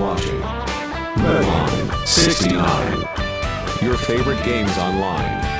watching Redline 69. Your favorite games online.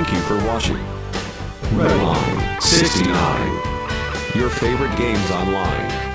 Thank you for watching. Redline 69. Your favorite games online.